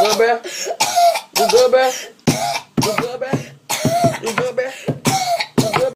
good, bro? You good, bro?